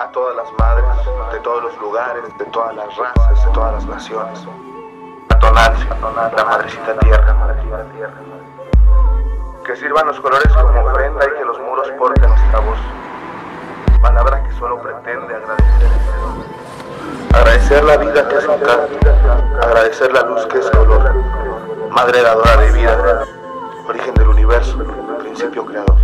a todas las madres, de todos los lugares, de todas las razas, de todas las naciones. A Tonantzin, la madrecita tierra. Que sirvan los colores como ofrenda y que los muros porten nuestra voz. Palabra que solo pretende agradecer. Agradecer la vida que es un canto, agradecer la luz que es color. Madre dadora de vida, origen del universo, principio creador.